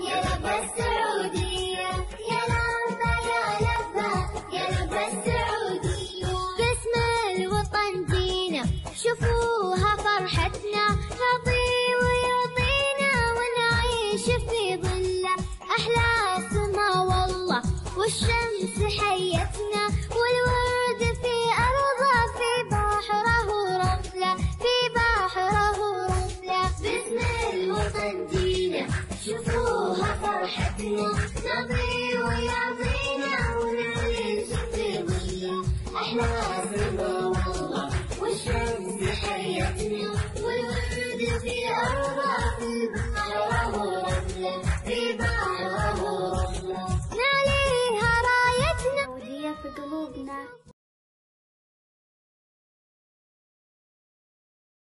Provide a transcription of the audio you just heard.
يا السعودية يا يا يا السعودية. الوطن شوفوها فرحتنا. ونعيش في ظلة. أحلى سما والله والشمس حيتنا. شوفوها فرحتنا نضي ويعطينا ونعيش في ظله إحنا عزنا والله والشمس حياتنا والورد في ارضه في بحرها ورمله في بحرها ورمله نعليها رايتنا. ودية في قلوبنا.